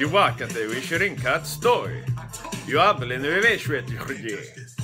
You walk at the Wishing Cat story. You able in the wish your you.